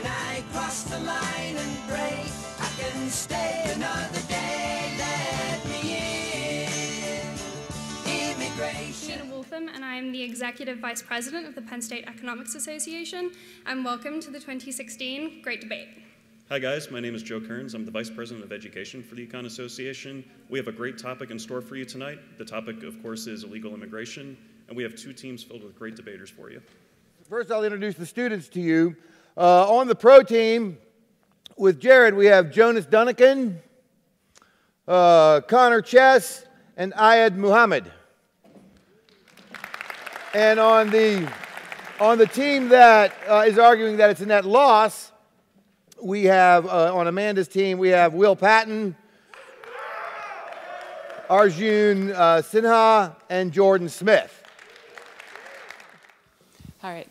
Can I cross the line and break? I can stay another day. Let me in. Immigration. Jada Wolfram, and I'm the Executive Vice President of the Penn State Economics Association, and welcome to the 2016 Great Debate. Hi guys, my name is Joe Kearns. I'm the Vice President of Education for the Econ Association. We have a great topic in store for you tonight. The topic, of course, is illegal immigration, and we have two teams filled with great debaters for you. First, I'll introduce the students to you. Uh, on the pro team, with Jared, we have Jhonas Dunakin, uh, Conner Chess, and Ayad Muhammad. And on the, on the team that uh, is arguing that it's a net loss, we have, uh, on Amanda's team, we have Will Patton, Arjun uh, Sinha, and Jordan Smith. All right.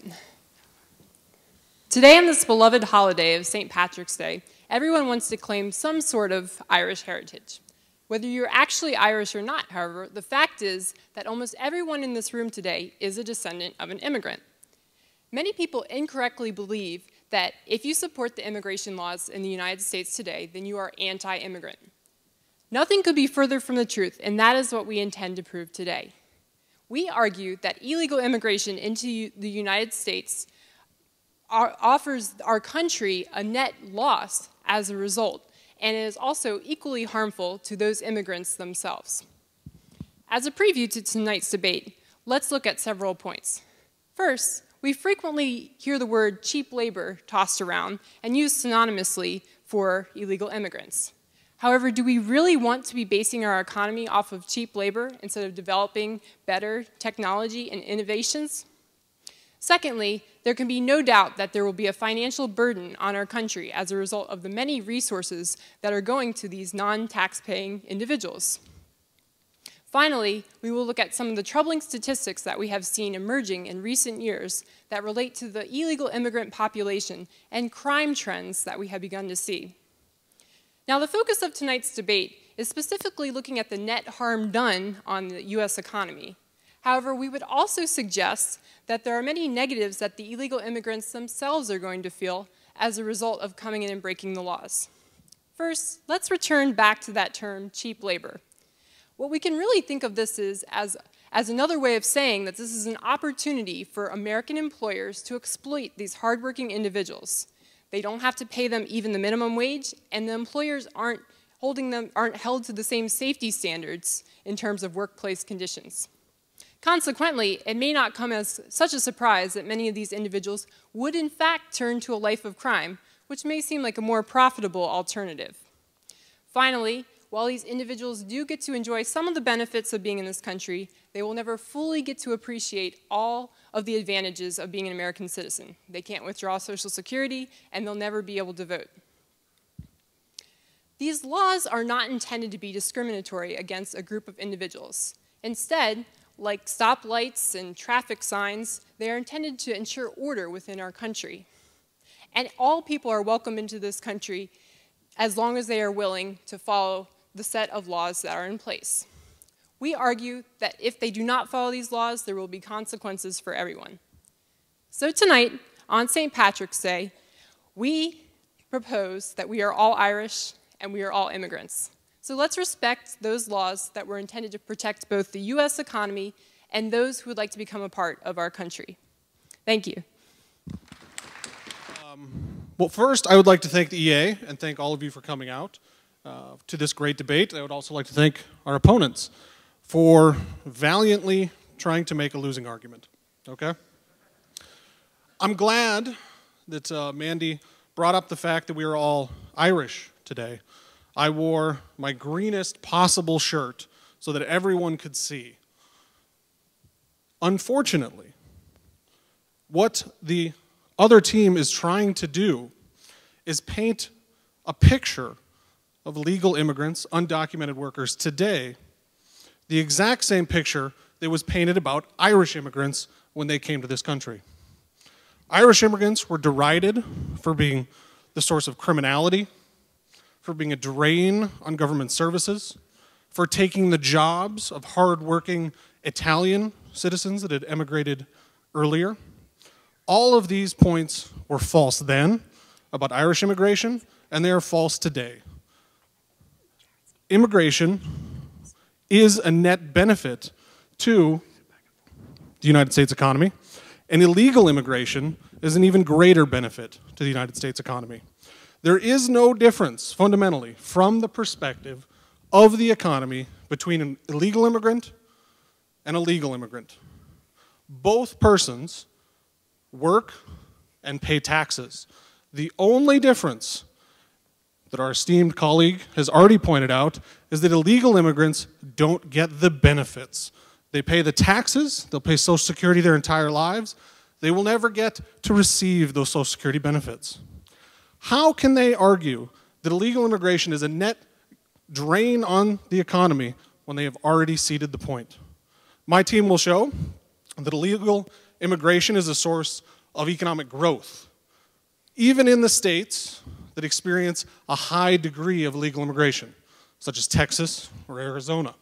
Today, on this beloved holiday of St. Patrick's Day, everyone wants to claim some sort of Irish heritage. Whether you're actually Irish or not, however, the fact is that almost everyone in this room today is a descendant of an immigrant. Many people incorrectly believe that if you support the immigration laws in the United States today, then you are anti immigrant. Nothing could be further from the truth, and that is what we intend to prove today. We argue that illegal immigration into the United States offers our country a net loss as a result, and it is also equally harmful to those immigrants themselves. As a preview to tonight's debate, let's look at several points. First, we frequently hear the word cheap labor tossed around and used synonymously for illegal immigrants. However, do we really want to be basing our economy off of cheap labor instead of developing better technology and innovations? Secondly, there can be no doubt that there will be a financial burden on our country as a result of the many resources that are going to these non-tax-paying individuals. Finally, we will look at some of the troubling statistics that we have seen emerging in recent years that relate to the illegal immigrant population and crime trends that we have begun to see. Now, the focus of tonight's debate is specifically looking at the net harm done on the U.S. economy. However, we would also suggest that there are many negatives that the illegal immigrants themselves are going to feel as a result of coming in and breaking the laws. First, let's return back to that term, cheap labor. What we can really think of this is as, as another way of saying that this is an opportunity for American employers to exploit these hardworking individuals. They don't have to pay them even the minimum wage, and the employers aren't holding them aren't held to the same safety standards in terms of workplace conditions. Consequently, it may not come as such a surprise that many of these individuals would in fact turn to a life of crime, which may seem like a more profitable alternative. Finally, while these individuals do get to enjoy some of the benefits of being in this country, they will never fully get to appreciate all of the advantages of being an American citizen. They can't withdraw Social Security, and they'll never be able to vote. These laws are not intended to be discriminatory against a group of individuals. Instead, like stoplights and traffic signs, they are intended to ensure order within our country. And all people are welcome into this country as long as they are willing to follow the set of laws that are in place. We argue that if they do not follow these laws, there will be consequences for everyone. So tonight, on St. Patrick's Day, we propose that we are all Irish and we are all immigrants. So let's respect those laws that were intended to protect both the US economy and those who would like to become a part of our country. Thank you. Um, well, first, I would like to thank the EA and thank all of you for coming out uh, to this great debate. I would also like to thank our opponents for valiantly trying to make a losing argument. Okay? I'm glad that uh, Mandy brought up the fact that we are all Irish today. I wore my greenest possible shirt so that everyone could see. Unfortunately, what the other team is trying to do is paint a picture of legal immigrants, undocumented workers today the exact same picture that was painted about Irish immigrants when they came to this country. Irish immigrants were derided for being the source of criminality, for being a drain on government services, for taking the jobs of hardworking Italian citizens that had emigrated earlier. All of these points were false then, about Irish immigration, and they are false today. Immigration is a net benefit to the United States economy, and illegal immigration is an even greater benefit to the United States economy. There is no difference, fundamentally, from the perspective of the economy between an illegal immigrant and a legal immigrant. Both persons work and pay taxes. The only difference that our esteemed colleague has already pointed out is that illegal immigrants don't get the benefits. They pay the taxes, they'll pay Social Security their entire lives, they will never get to receive those Social Security benefits. How can they argue that illegal immigration is a net drain on the economy when they have already ceded the point? My team will show that illegal immigration is a source of economic growth, even in the states that experience a high degree of illegal immigration, such as Texas or Arizona.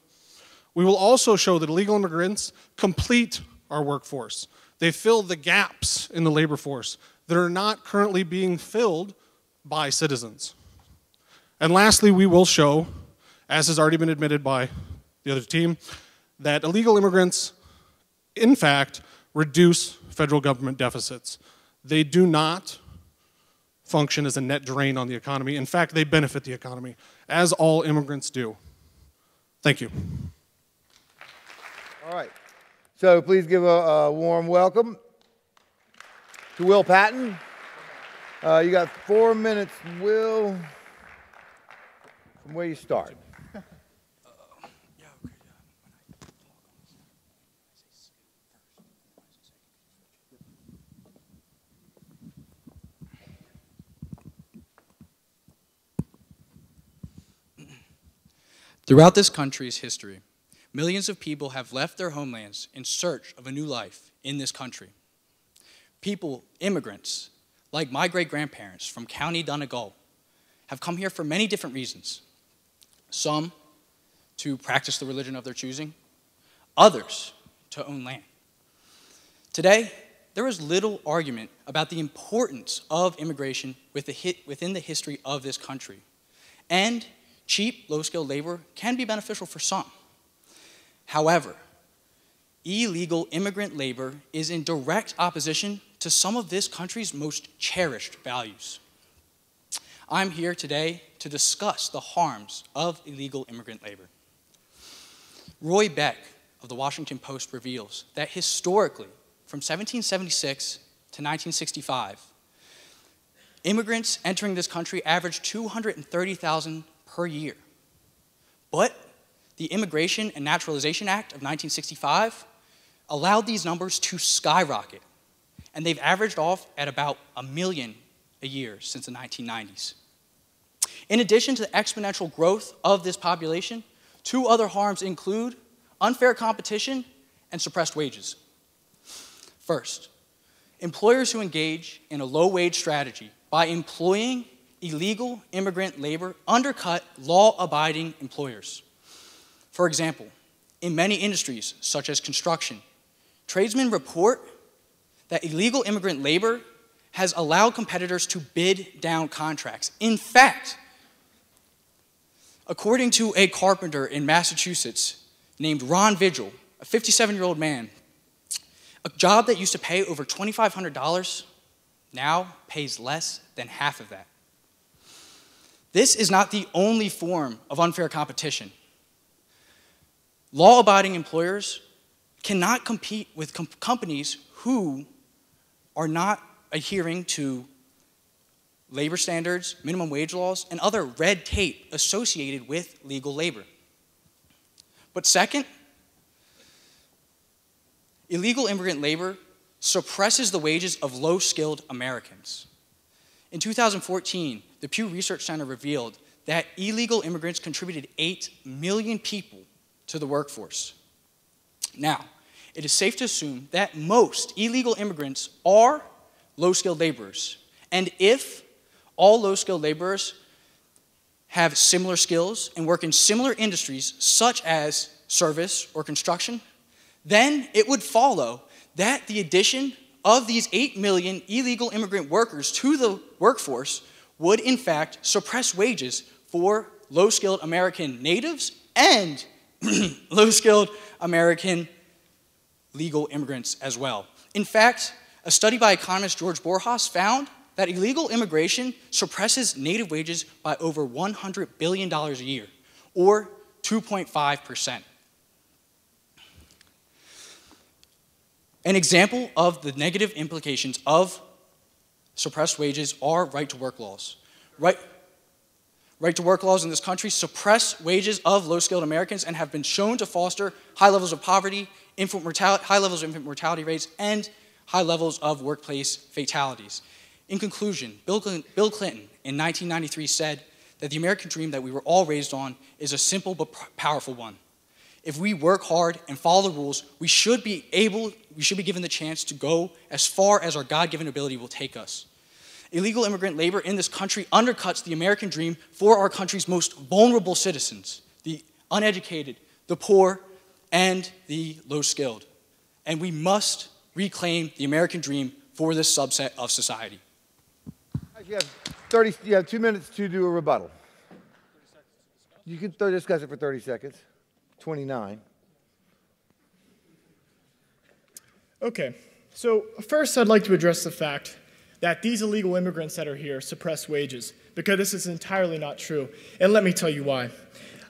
We will also show that illegal immigrants complete our workforce. They fill the gaps in the labor force that are not currently being filled by citizens. And lastly, we will show, as has already been admitted by the other team, that illegal immigrants, in fact, reduce federal government deficits. They do not function as a net drain on the economy. In fact, they benefit the economy, as all immigrants do. Thank you. All right. So please give a, a warm welcome to Will Patton. Uh, you got four minutes, Will, from where you start. Throughout this country's history, millions of people have left their homelands in search of a new life in this country. People, immigrants, like my great grandparents from County Donegal, have come here for many different reasons. Some to practice the religion of their choosing, others to own land. Today, there is little argument about the importance of immigration within the history of this country. And cheap, low skilled labor can be beneficial for some. However, illegal immigrant labor is in direct opposition to some of this country's most cherished values. I'm here today to discuss the harms of illegal immigrant labor. Roy Beck of the Washington Post reveals that historically, from 1776 to 1965, immigrants entering this country averaged 230,000 per year. But the Immigration and Naturalization Act of 1965 allowed these numbers to skyrocket, and they've averaged off at about a million a year since the 1990s. In addition to the exponential growth of this population, two other harms include unfair competition and suppressed wages. First, employers who engage in a low wage strategy by employing illegal immigrant labor undercut law abiding employers. For example, in many industries, such as construction, tradesmen report that illegal immigrant labor has allowed competitors to bid down contracts. In fact, according to a carpenter in Massachusetts named Ron Vigil, a 57 year old man, a job that used to pay over $2,500 now pays less than half of that. This is not the only form of unfair competition. Law abiding employers cannot compete with com companies who are not adhering to labor standards, minimum wage laws, and other red tape associated with legal labor. But second, illegal immigrant labor suppresses the wages of low skilled Americans. In 2014, the Pew Research Center revealed that illegal immigrants contributed 8 million people to the workforce. Now, it is safe to assume that most illegal immigrants are low skilled laborers. And if all low skilled laborers have similar skills and work in similar industries, such as service or construction, then it would follow that the addition of these 8 million illegal immigrant workers to the workforce would, in fact, suppress wages for low skilled American natives and low skilled American legal immigrants as well. In fact, a study by economist George Borjas found that illegal immigration suppresses native wages by over $100 billion a year, or 2.5%. An example of the negative implications of suppressed wages are right to work laws. Right, right to work laws in this country suppress wages of low skilled Americans and have been shown to foster high levels of poverty, infant mortality, high levels of infant mortality rates, and high levels of workplace fatalities. In conclusion, Bill Clinton, Bill Clinton in 1993 said that the American dream that we were all raised on is a simple but powerful one. If we work hard and follow the rules, we should be able, we should be given the chance to go as far as our God given ability will take us. Illegal immigrant labor in this country undercuts the American dream for our country's most vulnerable citizens the uneducated, the poor, and the low skilled. And we must reclaim the American dream for this subset of society. You have 30, you have two minutes to do a rebuttal. You can th- discuss it for 30 seconds. 29. Okay, so first I'd like to address the fact that these illegal immigrants that are here suppress wages, because this is entirely not true. And let me tell you why.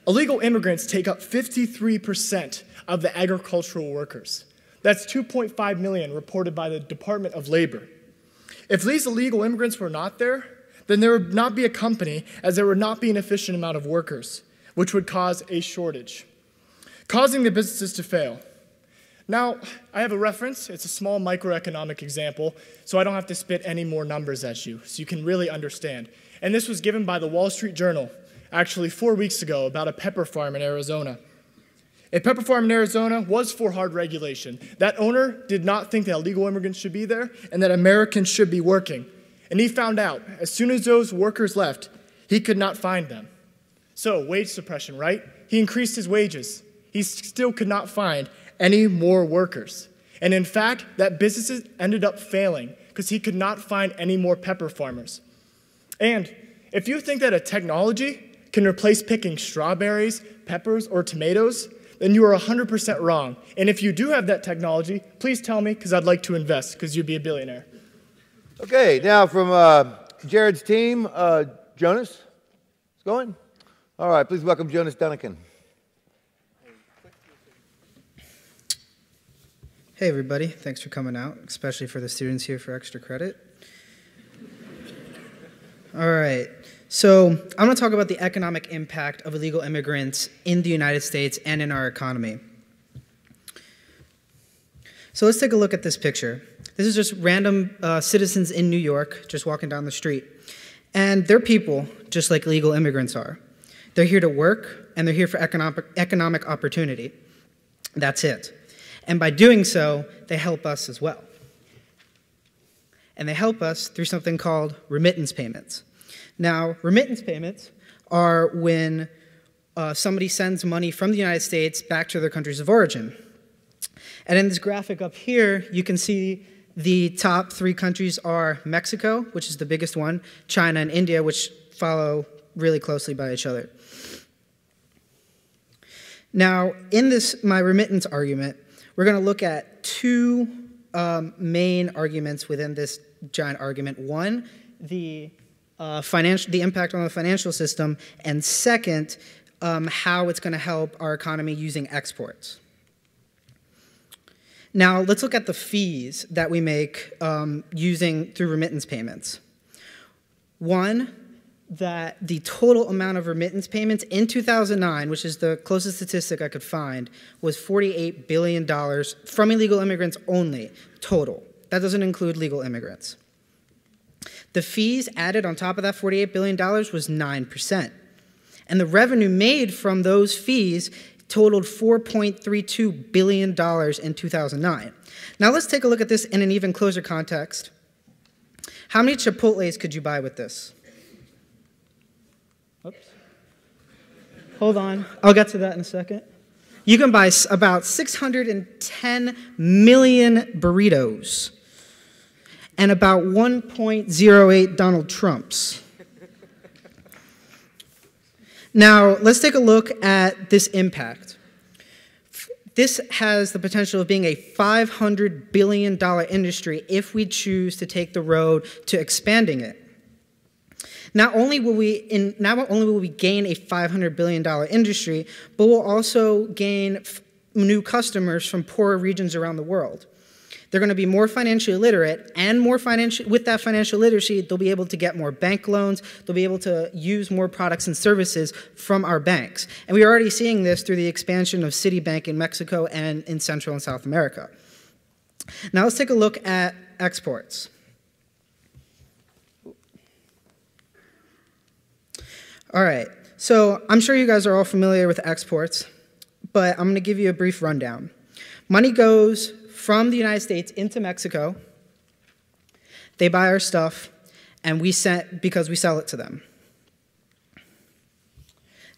Illegal immigrants take up 53% of the agricultural workers. That's 2.5 million reported by the Department of Labor. If these illegal immigrants were not there, then there would not be a company as there would not be an efficient amount of workers, which would cause a shortage, causing the businesses to fail. Now, I have a reference. It's a small microeconomic example, so I don't have to spit any more numbers at you, so you can really understand. And this was given by the Wall Street Journal, actually four weeks ago, about a pepper farm in Arizona. A pepper farm in Arizona was for hard regulation. That owner did not think that illegal immigrants should be there and that Americans should be working. And he found out as soon as those workers left, he could not find them. So, wage suppression, right? He increased his wages. He still could not find any more workers. And in fact, that business ended up failing because he could not find any more pepper farmers. And if you think that a technology can replace picking strawberries, peppers, or tomatoes, then you are 100% wrong. And if you do have that technology, please tell me because I'd like to invest because you'd be a billionaire. Okay, now from uh, Jared's team, uh, Jhonas is going. All right, please welcome Jhonas Dunakin. Hey, everybody. Thanks for coming out, especially for the students here for extra credit. All right. So, I'm going to talk about the economic impact of illegal immigrants in the United States and in our economy. So, let's take a look at this picture. This is just random uh, citizens in New York just walking down the street. And they're people just like legal immigrants are. They're here to work and they're here for economic, economic opportunity. That's it. And by doing so, they help us as well. And they help us through something called remittance payments. Now, remittance payments are when uh, somebody sends money from the United States back to their countries of origin. And in this graphic up here, you can see the top three countries are Mexico, which is the biggest one, China, and India, which follow really closely by each other. Now, in this, my remittance argument, we're going to look at two um, main arguments within this giant argument. One, the uh, financial, the impact on the financial system, and second, um, how it's going to help our economy using exports. Now, let's look at the fees that we make um, using through remittance payments. One, that the total amount of remittance payments in 2009, which is the closest statistic I could find, was $48 billion from illegal immigrants only, total. That doesn't include legal immigrants. The fees added on top of that $48 billion was 9%. And the revenue made from those fees totaled $4.32 billion in 2009. Now let's take a look at this in an even closer context. How many Chipotles could you buy with this? Oops. Hold on. I'll get to that in a second. You can buy about 610 million burritos. And about 1.08 Donald Trumps. Now, let's take a look at this impact. This has the potential of being a $500 billion industry if we choose to take the road to expanding it. Not only will we, in, not only will we gain a $500 billion industry, but we'll also gain new customers from poorer regions around the world. They're going to be more financially literate, and more financial, with that financial literacy, they'll be able to get more bank loans. They'll be able to use more products and services from our banks. And we're already seeing this through the expansion of Citibank in Mexico and in Central and South America. Now let's take a look at exports. All right, so I'm sure you guys are all familiar with exports, but I'm going to give you a brief rundown. Money goes from the United States into Mexico. They buy our stuff, and we sent because we sell it to them.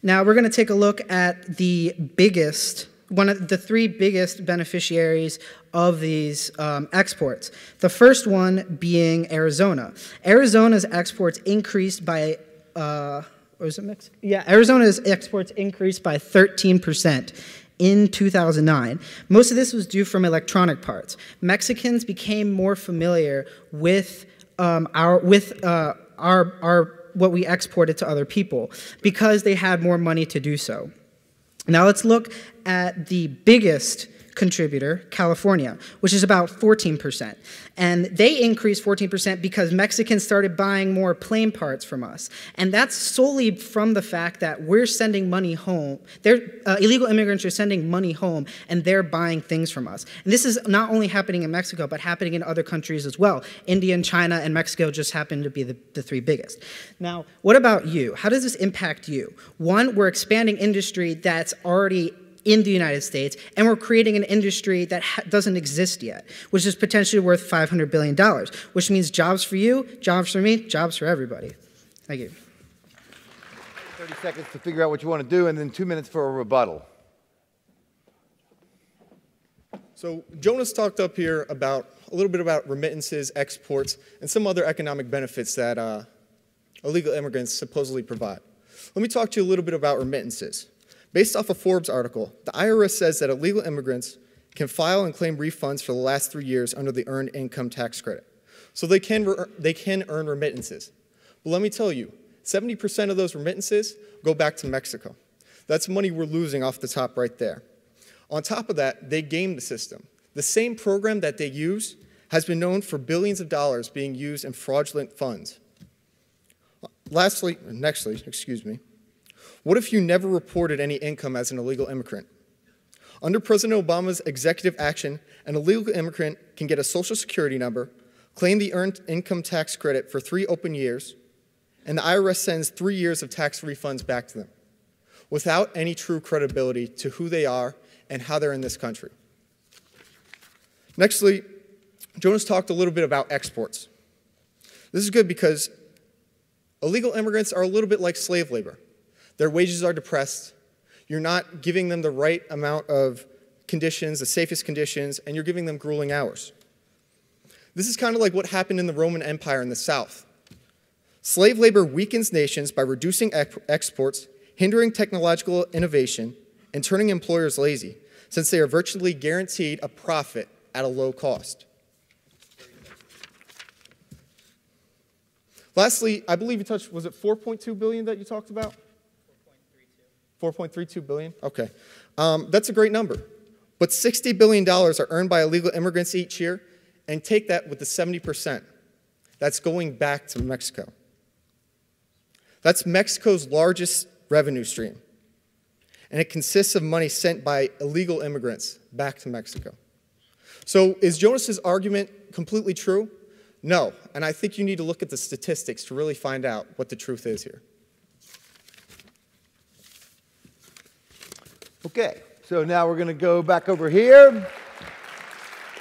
Now we're going to take a look at the biggest, one of the three biggest beneficiaries of these um, exports. The first one being Arizona. Arizona's exports increased by, uh, or is it mixed? Yeah, Arizona's exports increased by 13 percent in 2009. Most of this was due from electronic parts. Mexicans became more familiar with um, our with uh, our our what we exported to other people because they had more money to do so. Now let's look at the biggest contributor, California, which is about 14%. And they increased 14% because Mexicans started buying more plane parts from us. And that's solely from the fact that we're sending money home. Uh, illegal immigrants are sending money home and they're buying things from us. And this is not only happening in Mexico, but happening in other countries as well. India and China and Mexico just happen to be the, the three biggest. Now, what about you? How does this impact you? One, we're expanding industry that's already in the United States, and we're creating an industry that doesn't exist yet, which is potentially worth $500 billion, which means jobs for you, jobs for me, jobs for everybody. Thank you. 30 seconds to figure out what you want to do, and then two minutes for a rebuttal. So Jhonas talked up here about a little bit about remittances, exports, and some other economic benefits that uh, illegal immigrants supposedly provide. Let me talk to you a little bit about remittances. Based off a Forbes article, the IRS says that illegal immigrants can file and claim refunds for the last three years under the Earned Income Tax Credit. So they can, they can earn remittances. But let me tell you, 70% of those remittances go back to Mexico. That's money we're losing off the top right there. On top of that, they game the system. The same program that they use has been known for billions of dollars being used in fraudulent funds. Lastly, nextly, excuse me, what if you never reported any income as an illegal immigrant? Under President Obama's executive action, an illegal immigrant can get a social security number, claim the earned income tax credit for three open years, and the IRS sends three years of tax refunds back to them without any true credibility to who they are and how they're in this country. Nextly, Jhonas talked a little bit about exports. This is good because illegal immigrants are a little bit like slave labor. Their wages are depressed. You're not giving them the right amount of conditions, the safest conditions, and you're giving them grueling hours. This is kind of like what happened in the Roman Empire in the South. Slave labor weakens nations by reducing exports, hindering technological innovation, and turning employers lazy, since they are virtually guaranteed a profit at a low cost. Lastly, I believe you touched, was it 4.2 billion that you talked about? 4.32 billion? Okay. Um, that's a great number. But $60 billion are earned by illegal immigrants each year, and take that with the 70%. That's going back to Mexico. That's Mexico's largest revenue stream. And it consists of money sent by illegal immigrants back to Mexico. So is Jhonas's argument completely true? No. And I think you need to look at the statistics to really find out what the truth is here. Okay, so now we're going to go back over here.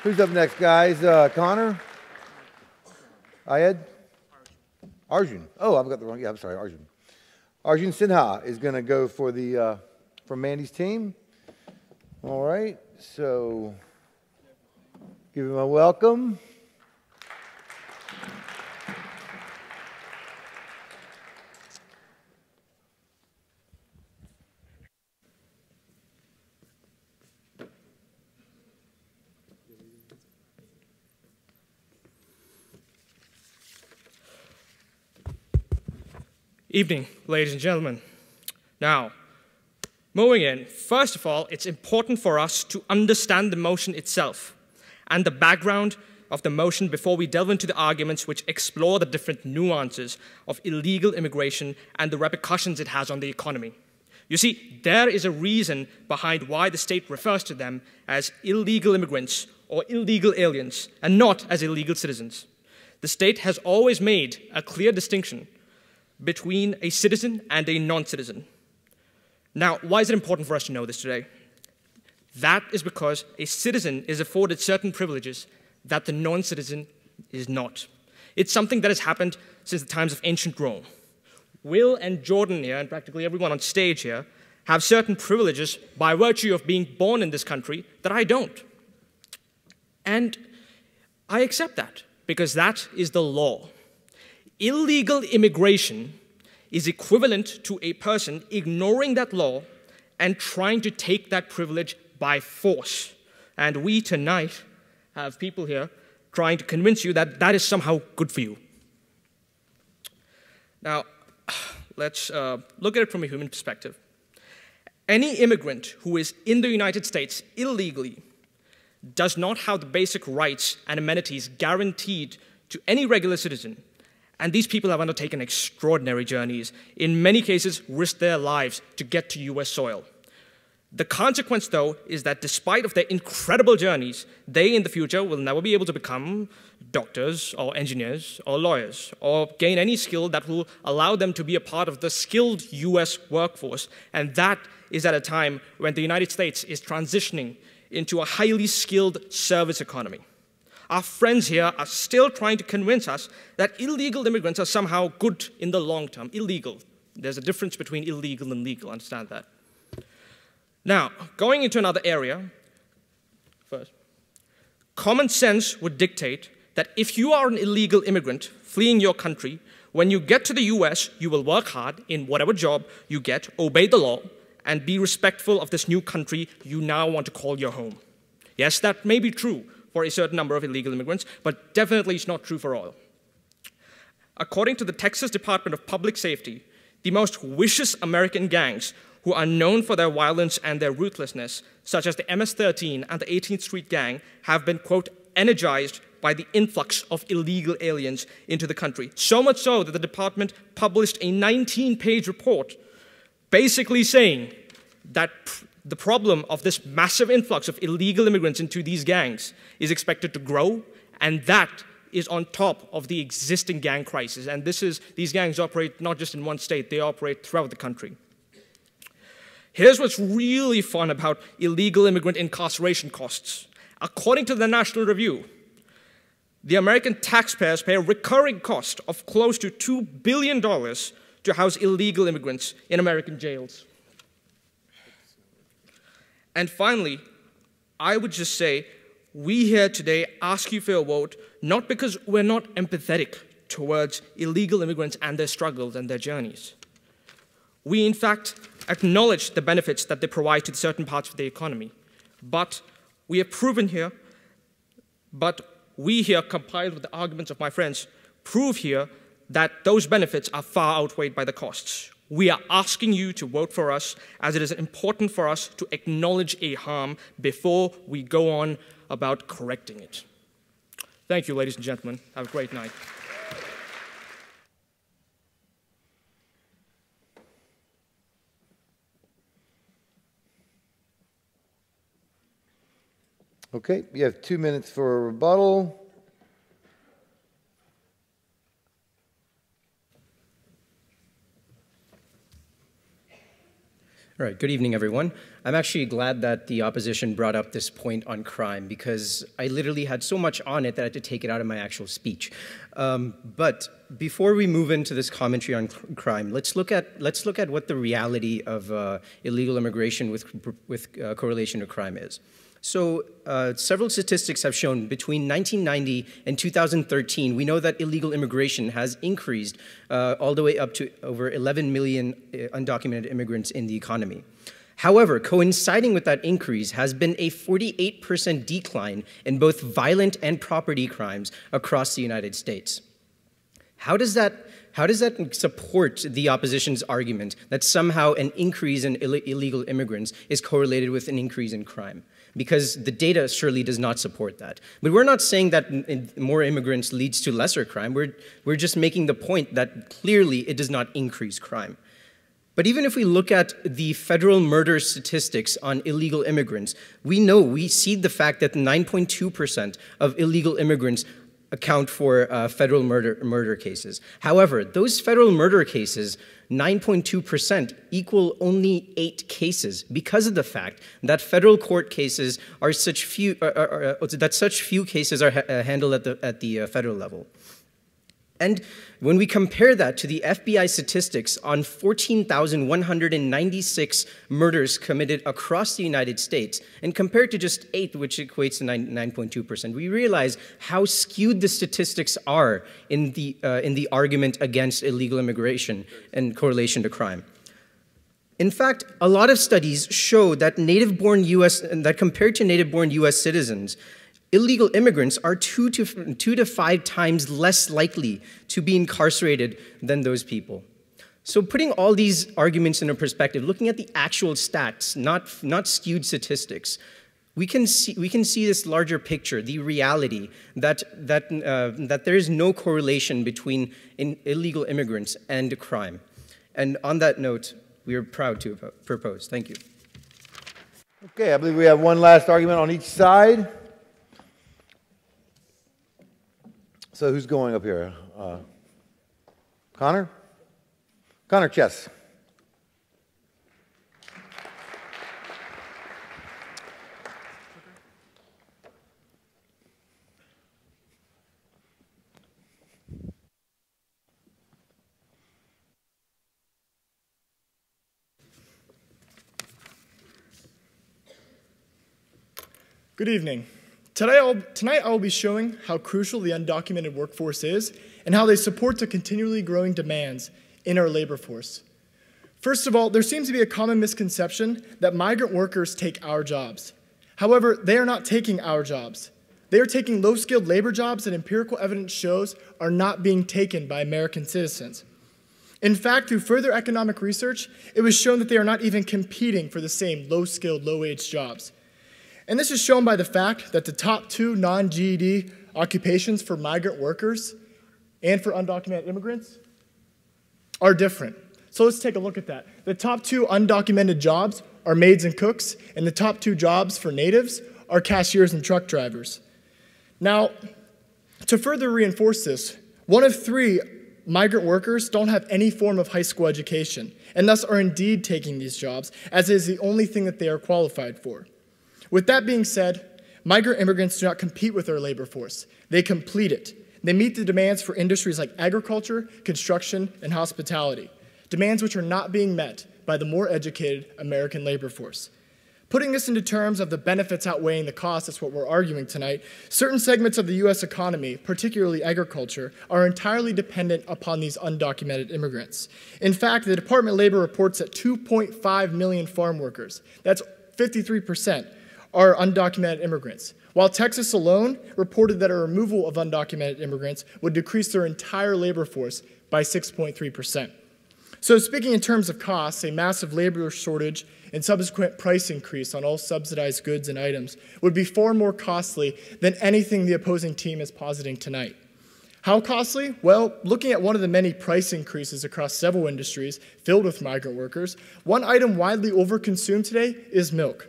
Who's up next, guys? Uh, Conner? Ayad? Arjun. Oh, I've got the wrong. Yeah, I'm sorry, Arjun. Arjun Sinha is going to go for the uh, for Mandy's team. All right, so give him a welcome. Evening, ladies and gentlemen. Now, moving in, first of all, it's important for us to understand the motion itself and the background of the motion before we delve into the arguments which explore the different nuances of illegal immigration and the repercussions it has on the economy. You see, there is a reason behind why the state refers to them as illegal immigrants or illegal aliens and not as illegal citizens. The state has always made a clear distinction between a citizen and a non citizen. Now, why is it important for us to know this today? That is because a citizen is afforded certain privileges that the non citizen is not. It's something that has happened since the times of ancient Rome. Will and Jordan here, and practically everyone on stage here, have certain privileges by virtue of being born in this country that I don't. And I accept that because that is the law. Illegal immigration is equivalent to a person ignoring that law and trying to take that privilege by force. And we tonight have people here trying to convince you that that is somehow good for you. Now, let's uh, look at it from a human perspective. Any immigrant who is in the United States illegally does not have the basic rights and amenities guaranteed to any regular citizen. And these people have undertaken extraordinary journeys, in many cases, risked their lives to get to US soil. The consequence, though, is that despite of their incredible journeys, they in the future will never be able to become doctors or engineers or lawyers or gain any skill that will allow them to be a part of the skilled US workforce. And that is at a time when the United States is transitioning into a highly skilled service economy. Our friends here are still trying to convince us that illegal immigrants are somehow good in the long term. Illegal. There's a difference between illegal and legal, understand that. Now, going into another area, first, common sense would dictate that if you are an illegal immigrant fleeing your country, when you get to the US, you will work hard in whatever job you get, obey the law, and be respectful of this new country you now want to call your home. Yes, that may be true for a certain number of illegal immigrants, but definitely it's not true for all. According to the Texas Department of Public Safety, the most vicious American gangs who are known for their violence and their ruthlessness, such as the MS 13 and the 18th Street Gang, have been, quote, energized by the influx of illegal aliens into the country. So much so that the department published a 19 page report basically saying that the problem of this massive influx of illegal immigrants into these gangs is expected to grow, and that is on top of the existing gang crisis. And this is, these gangs operate not just in one state, they operate throughout the country. Here's what's really fun about illegal immigrant incarceration costs. According to the National Review, the American taxpayers pay a recurring cost of close to $2 billion to house illegal immigrants in American jails. And finally, I would just say we here today ask you for your vote not because we're not empathetic towards illegal immigrants and their struggles and their journeys. We, in fact, acknowledge the benefits that they provide to certain parts of the economy. But we have proven here, but we here, compiled with the arguments of my friends, prove here that those benefits are far outweighed by the costs. We are asking you to vote for us as it is important for us to acknowledge a harm before we go on about correcting it. Thank you, ladies and gentlemen. Have a great night. Okay, you have two minutes for a rebuttal. All right, good evening, everyone. I'm actually glad that the opposition brought up this point on crime because I literally had so much on it that I had to take it out of my actual speech. Um, but before we move into this commentary on crime, let's look at let's look at what the reality of uh, illegal immigration with with uh, correlation to crime is. So uh, several statistics have shown between 1990 and 2013, we know that illegal immigration has increased uh, all the way up to over 11 million uh, undocumented immigrants in the economy. However, coinciding with that increase has been a 48% decline in both violent and property crimes across the United States. How does that How does that support the opposition's argument that somehow an increase in Ill illegal immigrants is correlated with an increase in crime? Because the data surely does not support that. But we're not saying that more immigrants leads to lesser crime. We're, we're just making the point that clearly it does not increase crime. But even if we look at the federal murder statistics on illegal immigrants, we know, we see the fact that 9.2% of illegal immigrants account for uh, federal murder, murder cases. However, those federal murder cases, 9.2%, equal only eight cases because of the fact that federal court cases are such few, uh, uh, uh that such few cases are ha handled at the, at the uh, federal level. And when we compare that to the FBI statistics on 14,196 murders committed across the United States, and compared to just eight, which equates to 9.2%, we realize how skewed the statistics are in the, uh, in the argument against illegal immigration and correlation to crime. In fact, a lot of studies show that native-born U.S. that compared to native-born U.S. citizens, illegal immigrants are two to, two to five times less likely to be incarcerated than those people. So putting all these arguments into perspective, looking at the actual stats, not, not skewed statistics, we can, see, we can see this larger picture, the reality that, that, uh, that there is no correlation between illegal immigrants and crime. And on that note, we are proud to propose. Thank you. Okay, I believe we have one last argument on each side. So who's going up here? Uh, Conner? Conner Chess. Good evening. Today, I'll, tonight I will be showing how crucial the undocumented workforce is and how they support the continually growing demands in our labor force. First of all, there seems to be a common misconception that migrant workers take our jobs. However, they are not taking our jobs. They are taking low skilled labor jobs that empirical evidence shows are not being taken by American citizens. In fact, through further economic research, it was shown that they are not even competing for the same low skilled, low wage jobs. And this is shown by the fact that the top two non GED occupations for migrant workers and for undocumented immigrants are different. So let's take a look at that. The top two undocumented jobs are maids and cooks, and the top two jobs for natives are cashiers and truck drivers. Now, to further reinforce this, one of three migrant workers don't have any form of high school education, and thus are indeed taking these jobs, as it is the only thing that they are qualified for. With that being said, migrant immigrants do not compete with our labor force, they complete it. They meet the demands for industries like agriculture, construction, and hospitality, demands which are not being met by the more educated American labor force. Putting this into terms of the benefits outweighing the costs, that's what we're arguing tonight, certain segments of the US economy, particularly agriculture, are entirely dependent upon these undocumented immigrants. In fact, the Department of Labor reports that 2.5 million farm workers, that's 53%, are undocumented immigrants, while Texas alone reported that a removal of undocumented immigrants would decrease their entire labor force by 6.3%. So, speaking in terms of costs, a massive labor shortage and subsequent price increase on all subsidized goods and items would be far more costly than anything the opposing team is positing tonight. How costly? Well, looking at one of the many price increases across several industries filled with migrant workers, one item widely overconsumed today is milk.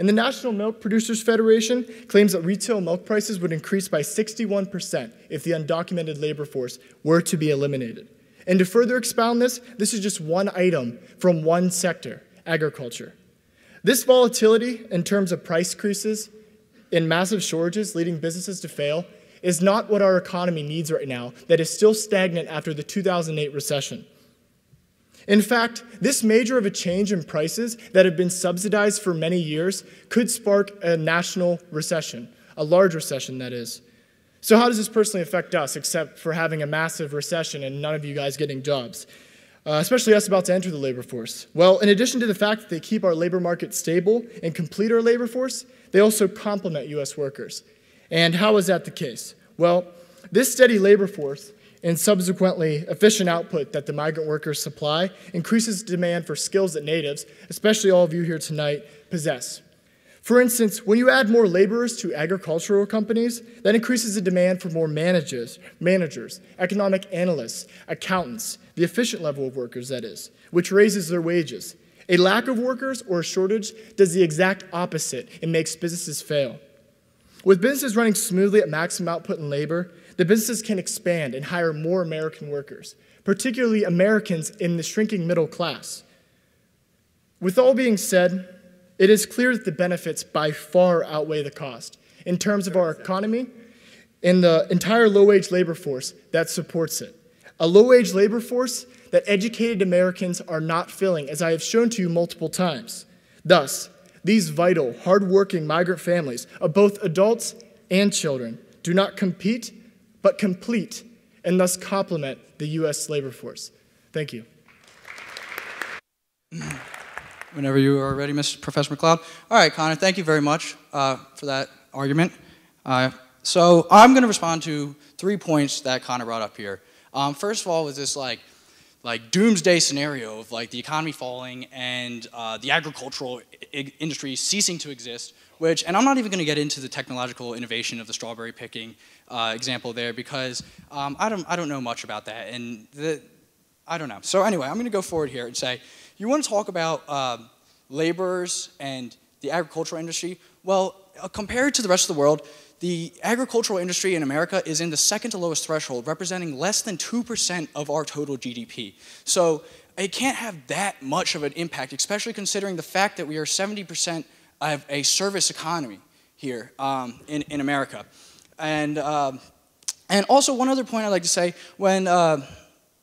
And the National Milk Producers Federation claims that retail milk prices would increase by 61% if the undocumented labor force were to be eliminated. And to further expound this, this is just one item from one sector, agriculture. This volatility in terms of price increases and massive shortages leading businesses to fail is not what our economy needs right now, that is still stagnant after the 2008 recession. In fact, this major of a change in prices that have been subsidized for many years could spark a national recession, a large recession, that is. So, how does this personally affect us, except for having a massive recession and none of you guys getting jobs? Uh, especially us about to enter the labor force. Well, in addition to the fact that they keep our labor market stable and complete our labor force, they also complement U.S. workers. And how is that the case? Well, this steady labor force and subsequently efficient output that the migrant workers supply increases demand for skills that natives, especially all of you here tonight, possess. For instance, when you add more laborers to agricultural companies, that increases the demand for more managers, managers, economic analysts, accountants, the efficient level of workers, that is, which raises their wages. A lack of workers or a shortage does the exact opposite and makes businesses fail. With businesses running smoothly at maximum output and labor, the businesses can expand and hire more American workers, particularly Americans in the shrinking middle class. With all being said, it is clear that the benefits by far outweigh the cost in terms of our economy and the entire low wage labor force that supports it. A low wage labor force that educated Americans are not filling, as I have shown to you multiple times. Thus, these vital, hardworking migrant families of both adults and children do not compete, but complete, and thus complement the U.S. labor force. Thank you. Whenever you are ready, Mr. Professor McLeod. All right, Conner, thank you very much uh, for that argument. Uh, so I'm going to respond to three points that Conner brought up here. Um, first of all, was this like like doomsday scenario of like the economy falling and uh, the agricultural industry ceasing to exist. Which, and I'm not even going to get into the technological innovation of the strawberry picking uh, example there because um, I don't I don't know much about that and the I don't know. So anyway, I'm going to go forward here and say you want to talk about uh, laborers and the agricultural industry? Well, uh, compared to the rest of the world, the agricultural industry in America is in the second to lowest threshold, representing less than 2% of our total GDP. So it can't have that much of an impact, especially considering the fact that we are 70% of a service economy here um, in, in America. And, uh, and also, one other point I'd like to say when uh,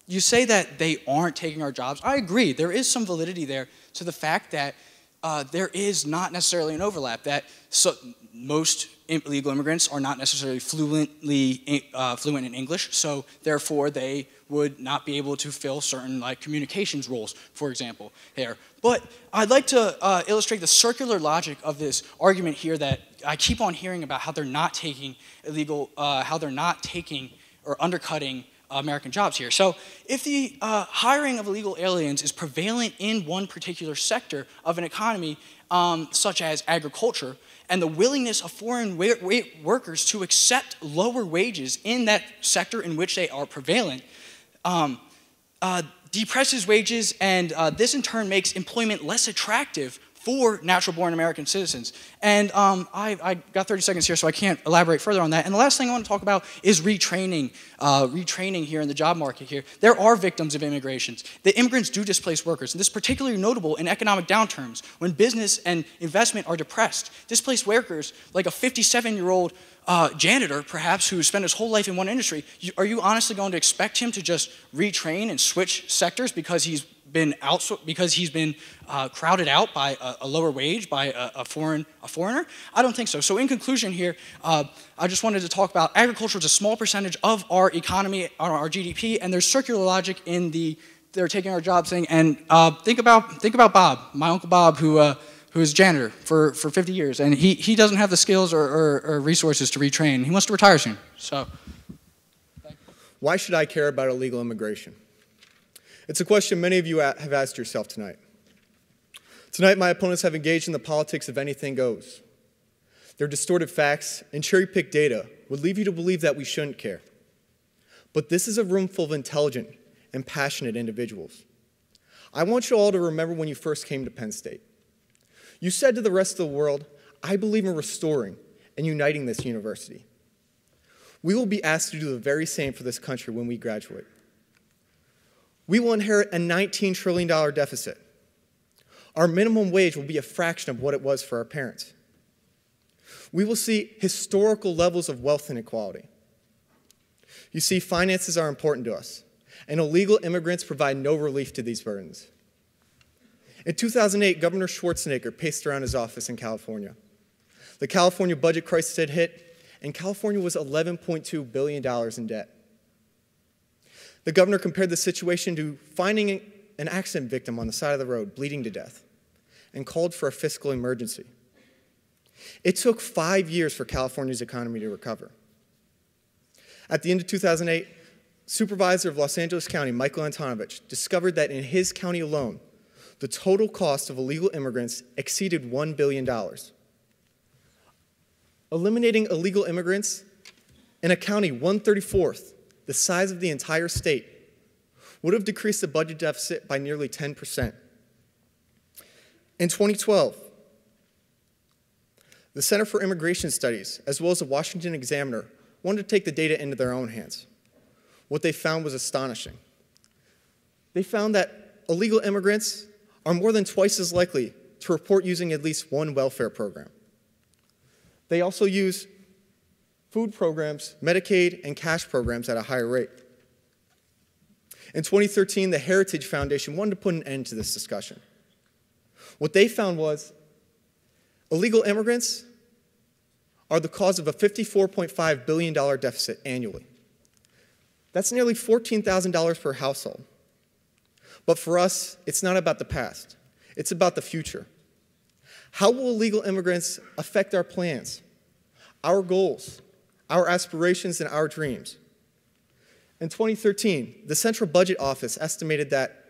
you say that they aren't taking our jobs. I agree. There is some validity there to the fact that uh, there is not necessarily an overlap, that so, most illegal immigrants are not necessarily fluently uh, fluent in English, so therefore they would not be able to fill certain like communications roles, for example, here. But I'd like to uh, illustrate the circular logic of this argument here that I keep on hearing about how they're not taking illegal, uh, how they're not taking or undercutting American jobs here. So if the uh, hiring of illegal aliens is prevalent in one particular sector of an economy, um, such as agriculture, and the willingness of foreign workers to accept lower wages in that sector in which they are prevalent, um, uh, depresses wages, and uh, this in turn makes employment less attractive for natural born American citizens. And um, I, I, got 30 seconds here, so I can't elaborate further on that. And the last thing I want to talk about is retraining, uh, retraining here in the job market here. There are victims of immigrations. The immigrants do displace workers, and this is particularly notable in economic downturns when business and investment are depressed. Displaced workers, like a 57 year old uh, janitor, perhaps, who spent his whole life in one industry, you, are you honestly going to expect him to just retrain and switch sectors because he's been out because he's been uh, crowded out by a, a lower wage by a, a, foreign a foreigner? I don't think so. So in conclusion here, uh, I just wanted to talk about agriculture is a small percentage of our economy, our GDP, and there's circular logic in the they're taking our jobs thing. And uh, think about think about Bob, my uncle Bob, who uh, who is janitor for, for 50 years, and he, he doesn't have the skills or, or, or resources to retrain. He wants to retire soon. So. Why should I care about illegal immigration? It's a question many of you have asked yourself tonight. Tonight, my opponents have engaged in the politics of anything goes. Their distorted facts and cherry picked data would leave you to believe that we shouldn't care. But this is a room full of intelligent and passionate individuals. I want you all to remember when you first came to Penn State. You said to the rest of the world, I believe in restoring and uniting this university. We will be asked to do the very same for this country when we graduate we will inherit a $19 trillion deficit. Our minimum wage will be a fraction of what it was for our parents. We will see historical levels of wealth inequality. You see, finances are important to us, and illegal immigrants provide no relief to these burdens. In 2008, Governor Schwarzenegger paced around his office in California. The California budget crisis had hit, and California was $11.2 billion in debt. The governor compared the situation to finding an accident victim on the side of the road bleeding to death and called for a fiscal emergency. It took five years for California's economy to recover. At the end of 2008, supervisor of Los Angeles County, Michael Antonovich, discovered that in his county alone, the total cost of illegal immigrants exceeded $1 billion. Eliminating illegal immigrants in a county 134th, the size of the entire state, would have decreased the budget deficit by nearly 10%. In 2012, the Center for Immigration Studies, as well as the Washington Examiner, wanted to take the data into their own hands. What they found was astonishing. They found that illegal immigrants are more than twice as likely to report using at least one welfare program. They also use food programs, Medicaid, and cash programs at a higher rate. In 2013, the Heritage Foundation wanted to put an end to this discussion. What they found was illegal immigrants are the cause of a $54.5 billion deficit annually. That's nearly $14,000 per household. But for us, it's not about the past, it's about the future. How will illegal immigrants affect our plans, our goals, our aspirations, and our dreams? In 2013, the Central Budget Office estimated that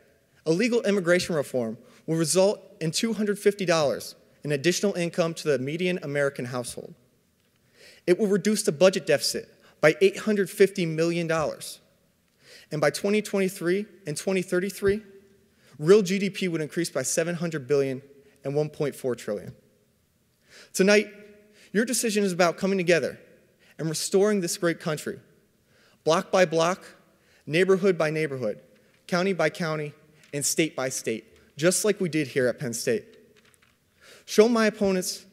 illegal immigration reform will result in $250 in additional income to the median American household. It will reduce the budget deficit by $850 million. And by 2023 and 2033, real GDP would increase by $700 billion and 1.4 trillion Tonight, your decision is about coming together and restoring this great country, block by block, neighborhood by neighborhood, county by county, and state by state, just like we did here at Penn State. Show my opponents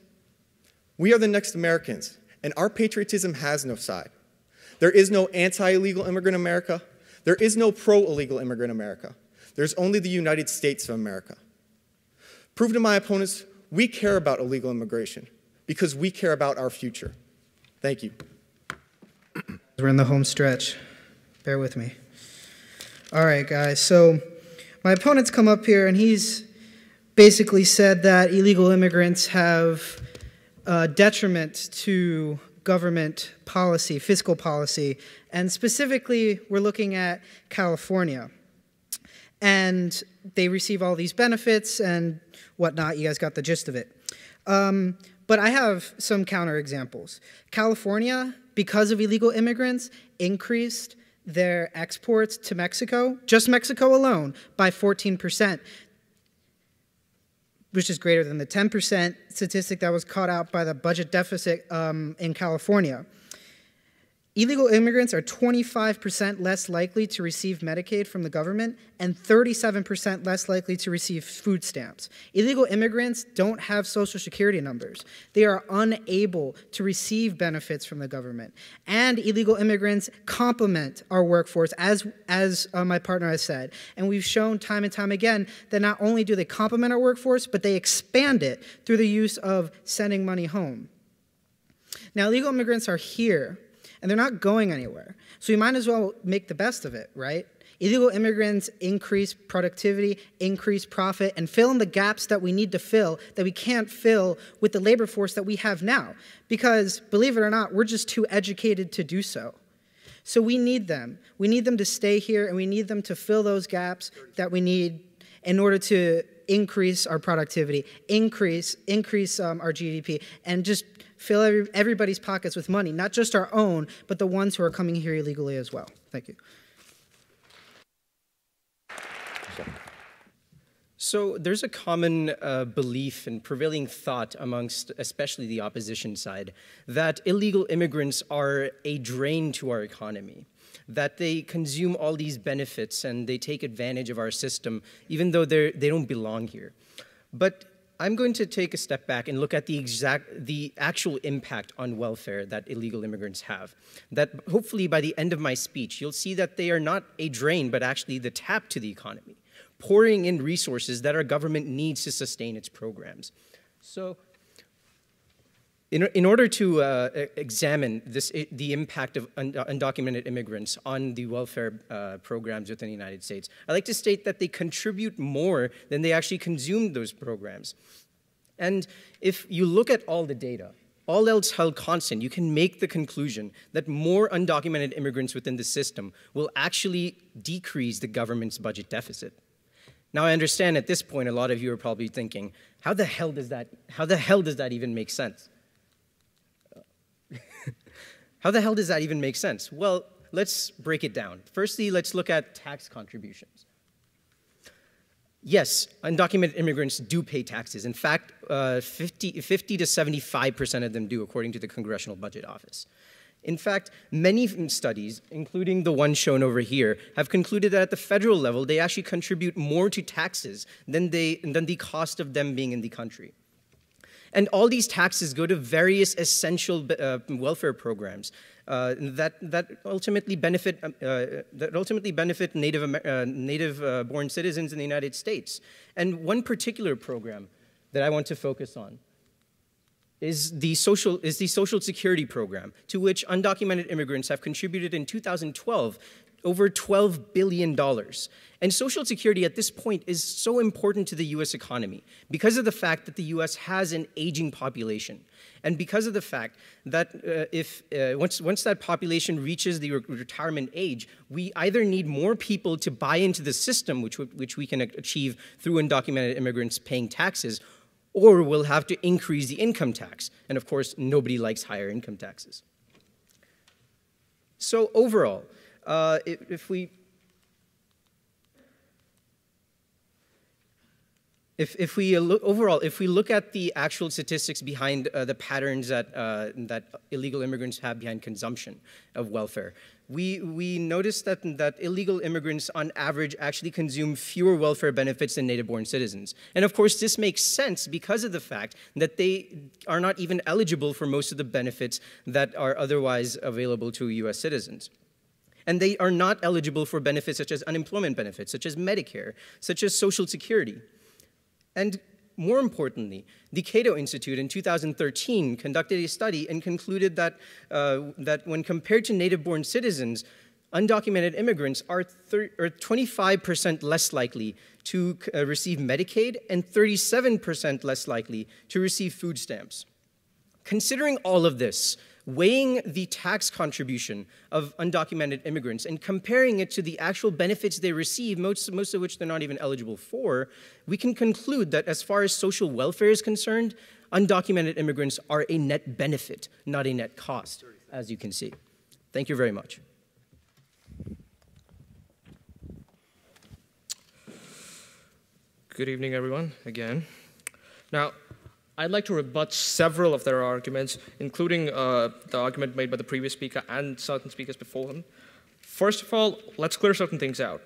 we are the next Americans, and our patriotism has no side. There is no anti illegal immigrant America. There is no pro illegal immigrant America. There's only the United States of America. Prove to my opponents we care about illegal immigration because we care about our future. Thank you. We're in the home stretch. Bear with me. All right, guys. So my opponent's come up here and he's basically said that illegal immigrants have detriment to government policy, fiscal policy, and specifically, we're looking at California. And they receive all these benefits and whatnot. You guys got the gist of it. Um, but I have some counterexamples. California, because of illegal immigrants, increased their exports to Mexico, just Mexico alone, by 14%, which is greater than the 10% statistic that was caught out by the budget deficit um, in California. Illegal immigrants are 25% less likely to receive Medicaid from the government and 37% less likely to receive food stamps. Illegal immigrants don't have social security numbers. They are unable to receive benefits from the government. And illegal immigrants complement our workforce, as, as uh, my partner has said. And we've shown time and time again that not only do they complement our workforce, but they expand it through the use of sending money home. Now, illegal immigrants are here and they're not going anywhere. So we might as well make the best of it, right? Illegal immigrants increase productivity, increase profit, and fill in the gaps that we need to fill that we can't fill with the labor force that we have now. Because, believe it or not, we're just too educated to do so. So we need them. We need them to stay here, and we need them to fill those gaps that we need in order to increase our productivity, increase increase um, our GDP, and just fill every, everybody's pockets with money, not just our own, but the ones who are coming here illegally as well. Thank you. So there's a common uh, belief and prevailing thought amongst especially the opposition side that illegal immigrants are a drain to our economy, that they consume all these benefits and they take advantage of our system even though they they don't belong here. But I'm going to take a step back and look at the exact, the actual impact on welfare that illegal immigrants have. That hopefully by the end of my speech, you'll see that they are not a drain, but actually the tap to the economy, pouring in resources that our government needs to sustain its programs. So in, in order to uh, examine this, the impact of undocumented immigrants on the welfare uh, programs within the United States, I'd like to state that they contribute more than they actually consume those programs. And if you look at all the data, all else held constant, you can make the conclusion that more undocumented immigrants within the system will actually decrease the government's budget deficit. Now, I understand at this point, a lot of you are probably thinking, how the hell does that, how the hell does that even make sense? How the hell does that even make sense? Well, let's break it down. Firstly, let's look at tax contributions. Yes, undocumented immigrants do pay taxes. In fact, uh, 50, 50 to 75% of them do, according to the Congressional Budget Office. In fact, many studies, including the one shown over here, have concluded that at the federal level, they actually contribute more to taxes than, they, than the cost of them being in the country. And all these taxes go to various essential uh, welfare programs uh, that, that ultimately benefit, uh, that ultimately benefit native, uh, native uh, born citizens in the United States. And one particular program that I want to focus on is the, social, is the Social Security program, to which undocumented immigrants have contributed in 2012 over $12 billion. And Social Security at this point is so important to the US economy because of the fact that the US has an aging population. And because of the fact that uh, if uh, once, once that population reaches the re retirement age, we either need more people to buy into the system, which, which we can achieve through undocumented immigrants paying taxes, or we'll have to increase the income tax. And of course, nobody likes higher income taxes. So overall, uh, if, we If, if we look, overall, if we look at the actual statistics behind uh, the patterns that, uh, that illegal immigrants have behind consumption of welfare, we, we notice that, that illegal immigrants on average actually consume fewer welfare benefits than native-born citizens. And of course, this makes sense because of the fact that they are not even eligible for most of the benefits that are otherwise available to US citizens. And they are not eligible for benefits such as unemployment benefits, such as Medicare, such as Social Security. And more importantly, the Cato Institute in 2013 conducted a study and concluded that, uh, that when compared to native-born citizens, undocumented immigrants are 25% less likely to uh, receive Medicaid and 37% less likely to receive food stamps. Considering all of this, weighing the tax contribution of undocumented immigrants and comparing it to the actual benefits they receive, most, most of which they're not even eligible for, we can conclude that as far as social welfare is concerned, undocumented immigrants are a net benefit, not a net cost, as you can see. Thank you very much. Good evening, everyone, again. Now, I'd like to rebut several of their arguments, including uh, the argument made by the previous speaker and certain speakers before him. First of all, let's clear certain things out.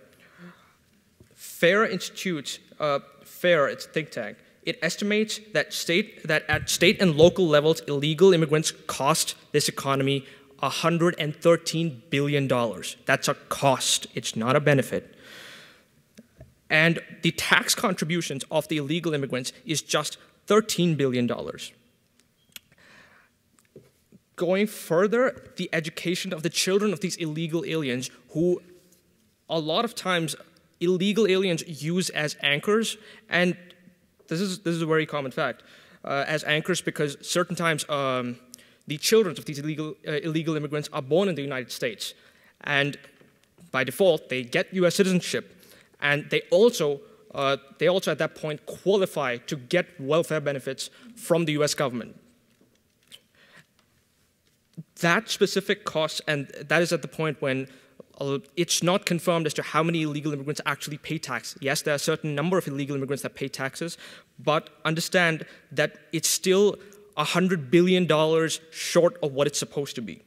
FAIR Institute, uh, FAIR, it's a think tank, it estimates that, state, that at state and local levels, illegal immigrants cost this economy $113 billion. That's a cost, it's not a benefit. And the tax contributions of the illegal immigrants is just $13 billion. Going further, the education of the children of these illegal aliens, who a lot of times illegal aliens use as anchors, and this is, this is a very common fact, uh, as anchors because certain times um, the children of these illegal, uh, illegal immigrants are born in the United States. And by default, they get US citizenship. And they also uh, they also at that point qualify to get welfare benefits from the US government. That specific cost, and that is at the point when uh, it's not confirmed as to how many illegal immigrants actually pay tax. Yes, there are a certain number of illegal immigrants that pay taxes, but understand that it's still $100 billion short of what it's supposed to be.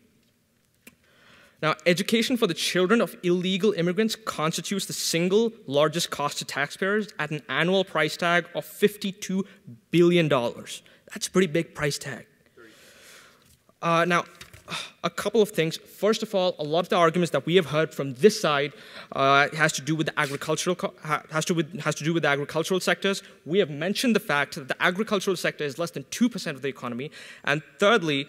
Now, education for the children of illegal immigrants constitutes the single largest cost to taxpayers at an annual price tag of $52 billion. That's a pretty big price tag. Uh, now, a couple of things. First of all, a lot of the arguments that we have heard from this side uh, has to do with the agricultural has to with, has to do with the agricultural sectors. We have mentioned the fact that the agricultural sector is less than two percent of the economy, and thirdly,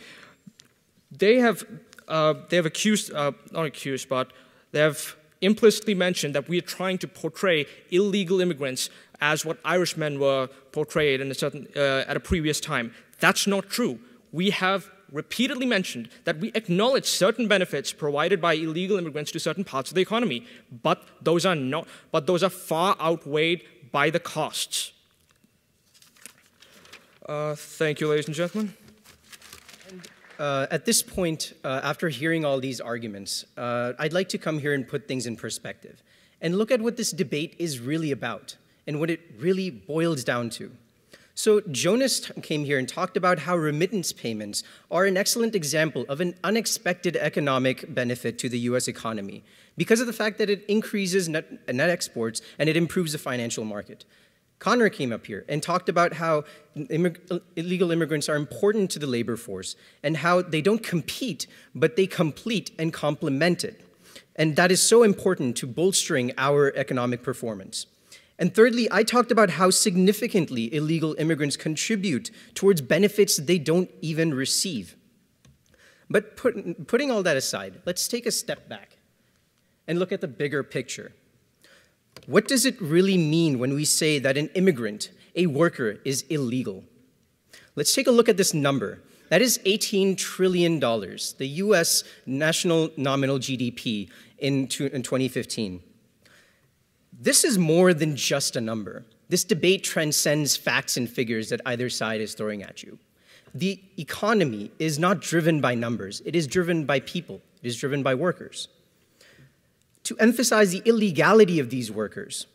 they have uh, they have accused, uh, not accused, but they have implicitly mentioned that we are trying to portray illegal immigrants as what Irishmen were portrayed in a certain, uh, at a previous time. That's not true. we have repeatedly mentioned that we acknowledge certain benefits provided by illegal immigrants to certain parts of the economy, but those are not but those are far outweighed by the costs. Uh, thank you, ladies and gentlemen. Uh, at this point, uh, after hearing all these arguments, uh, I'd like to come here and put things in perspective and look at what this debate is really about and what it really boils down to. So, Jhonas came here and talked about how remittance payments are an excellent example of an unexpected economic benefit to the US economy because of the fact that it increases net, net exports and it improves the financial market. Conner came up here and talked about how immig- illegal immigrants are important to the labor force and how they don't compete, but they complete and complement it. And that is so important to bolstering our economic performance. And thirdly, I talked about how significantly illegal immigrants contribute towards benefits they don't even receive. But put, putting all that aside, let's take a step back and look at the bigger picture. What does it really mean when we say that an immigrant, a worker, is illegal? Let's take a look at this number. That is $18 trillion, the US national nominal GDP in, 2015. This is more than just a number. This debate transcends facts and figures that either side is throwing at you. The economy is not driven by numbers, it is driven by people, it is driven by workers to emphasize the illegality of these workers.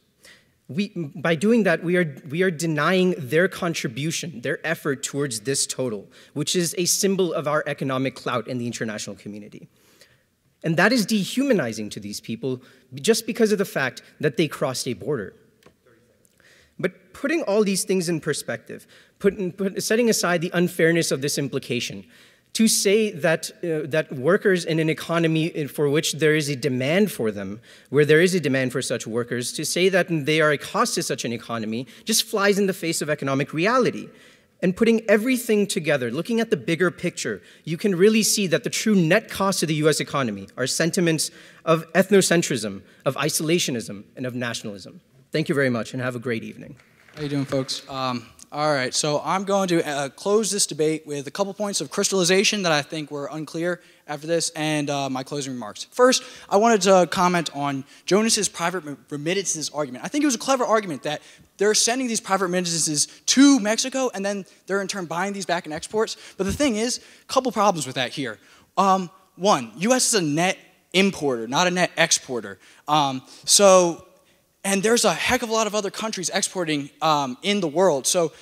We, by doing that, we are, we are denying their contribution, their effort towards this total, which is a symbol of our economic clout in the international community. And that is dehumanizing to these people just because of the fact that they crossed a border. But putting all these things in perspective, put, put, setting aside the unfairness of this implication, to say that, uh, that workers in an economy for which there is a demand for them, where there is a demand for such workers, to say that they are a cost to such an economy just flies in the face of economic reality. And putting everything together, looking at the bigger picture, you can really see that the true net cost to the US economy are sentiments of ethnocentrism, of isolationism, and of nationalism. Thank you very much and have a great evening. How you doing, folks? Um, all right, so I'm going to uh, close this debate with a couple points of crystallization that I think were unclear after this and uh, my closing remarks. First, I wanted to comment on Jhonas's private remittances argument. I think it was a clever argument that they're sending these private remittances to Mexico and then they're in turn buying these back in exports. But the thing is, a couple problems with that here. Um, one, U.S. is a net importer, not a net exporter. Um, so and there's a heck of a lot of other countries exporting um, in the world. So,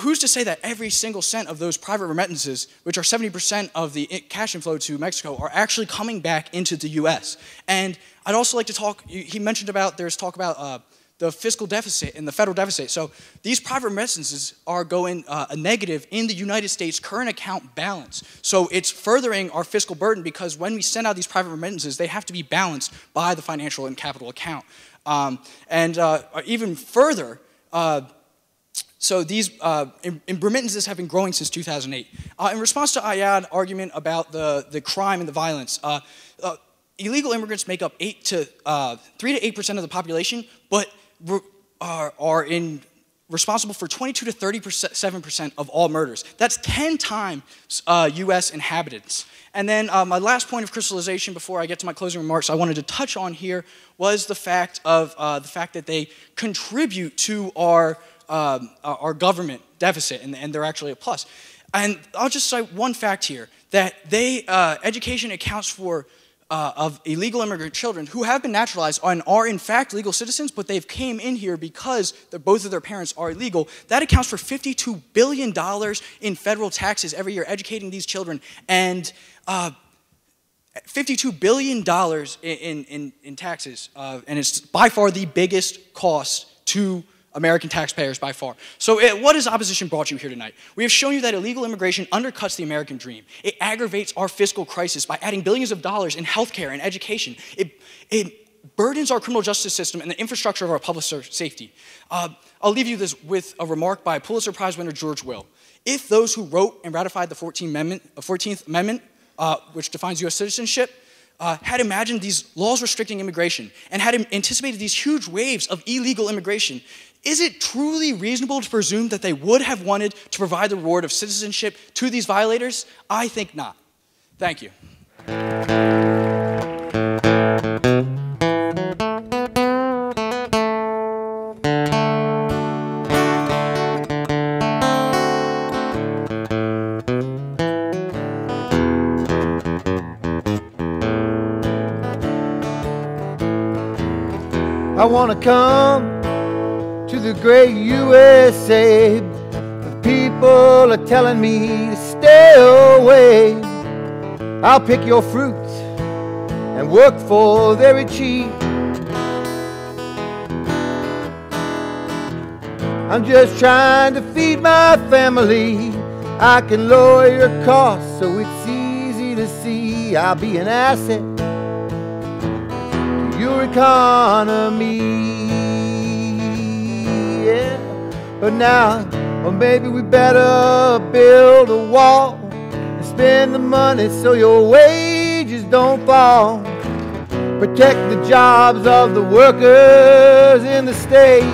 who's to say that every single cent of those private remittances, which are 70% of the cash inflow to Mexico, are actually coming back into the US? And I'd also like to talk, he mentioned about, there's talk about uh, the fiscal deficit and the federal deficit. So, these private remittances are going uh, a negative in the United States current account balance. So, it's furthering our fiscal burden because when we send out these private remittances, they have to be balanced by the financial and capital account. Um, and uh, even further, uh, so these uh, remittances have been growing since 2008. Uh, in response to Ayad argument about the, the crime and the violence, uh, uh, illegal immigrants make up eight to three to eight percent of the population, but are, are in responsible for 22 to 37 percent of all murders. That's 10 times U.S. inhabitants. And then uh, my last point of crystallization before I get to my closing remarks I wanted to touch on here was the fact of uh, the fact that they contribute to our, um, our government deficit, and, and, they're actually a plus. And I'll just cite one fact here, that they, uh, education accounts for uh, of illegal immigrant children who have been naturalized and are in fact legal citizens, but they've came in here because both of their parents are illegal. That accounts for $52 billion in federal taxes every year, educating these children. And uh, $52 billion in, in, in taxes, uh, and it's by far the biggest cost to American taxpayers by far. So, it, what has opposition brought you here tonight? We have shown you that illegal immigration undercuts the American dream. It aggravates our fiscal crisis by adding billions of dollars in healthcare and education. It, it burdens our criminal justice system and the infrastructure of our public safety. Uh, I'll leave you this with a remark by Pulitzer Prize winner George Will. If those who wrote and ratified the 14th Amendment, 14th uh, Amendment uh, which defines U.S. citizenship, uh, had imagined these laws restricting immigration and had anticipated these huge waves of illegal immigration, is it truly reasonable to presume that they would have wanted to provide the reward of citizenship to these violators? I think not. Thank you. I want to come the great USA. The people are telling me to stay away. I'll pick your fruit and work for very cheap. I'm just trying to feed my family. I can lower your costs so it's easy to see I'll be an asset to your economy. But now, or maybe we better build a wall and spend the money so your wages don't fall. Protect the jobs of the workers in the States.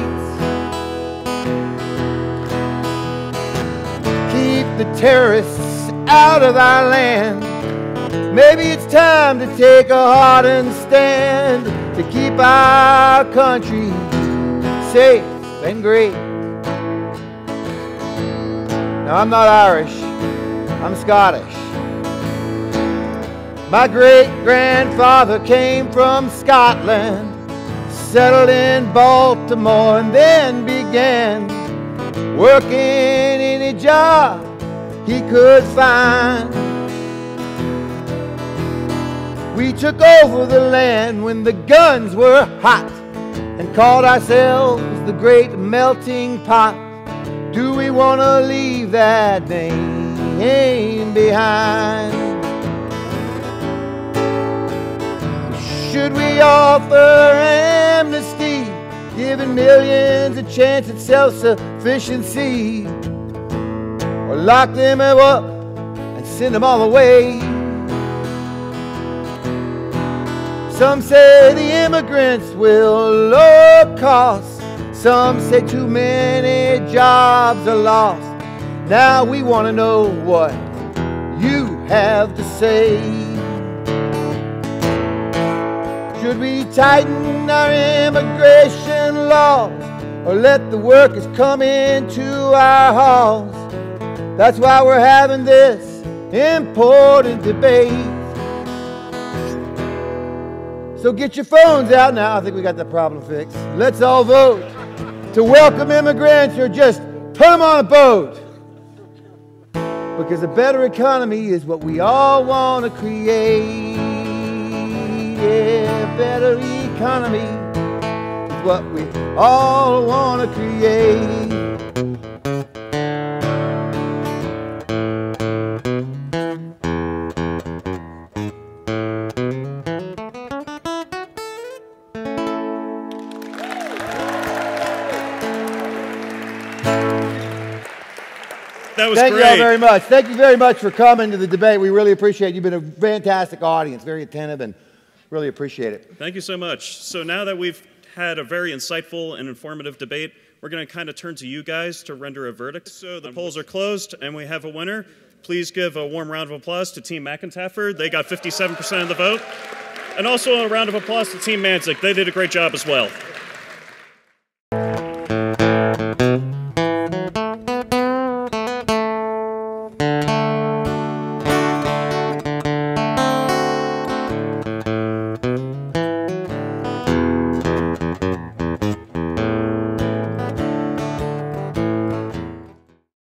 Keep the terrorists out of our land. Maybe it's time to take a hardened stand to keep our country safe and great. Now, I'm not Irish, I'm Scottish. My great grandfather came from Scotland, settled in Baltimore, and then began working any job he could find. We took over the land when the guns were hot and called ourselves the great melting pot. Do we want to leave that name behind? Should we offer amnesty, giving millions a chance at self sufficiency? Or lock them up and send them all away? Some say the immigrants will lower costs. Some say too many jobs are lost. Now we want to know what you have to say. Should we tighten our immigration laws or let the workers come into our halls? That's why we're having this important debate. So get your phones out now. I think we got the problem fixed. Let's all vote to welcome immigrants or just put them on a boat. Because a better economy is what we all want to create. Yeah, better economy is what we all want to create. Was Thank great. you all very much. Thank you very much for coming to the debate. We really appreciate it. You've been a fantastic audience, very attentive, and really appreciate it. Thank you so much. So now that we've had a very insightful and informative debate, we're going to kind of turn to you guys to render a verdict. So the polls are closed, and we have a winner. Please give a warm round of applause to Team McEntaffer. They got 57% of the vote. And also a round of applause to Team Mandzik. They did a great job as well.